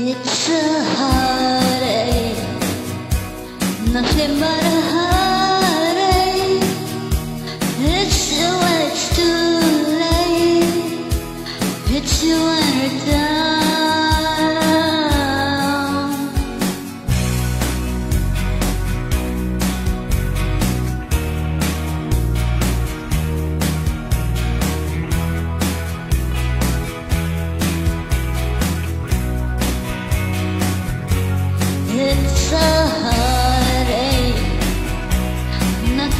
It's a heartache, nothing but a heartache. It's when it's too late, it's when you're down.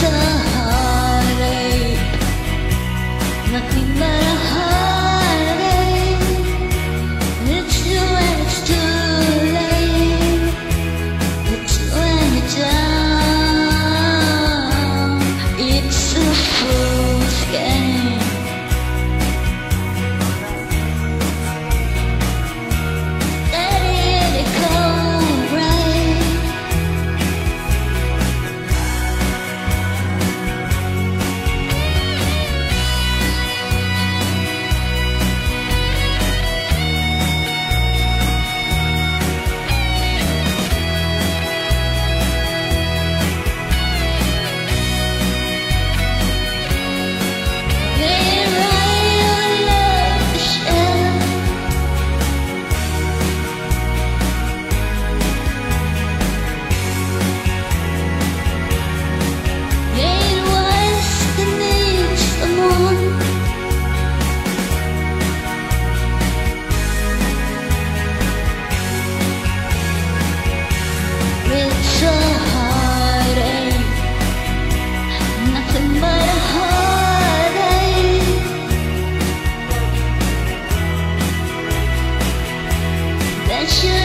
It's a heartache, nothing a you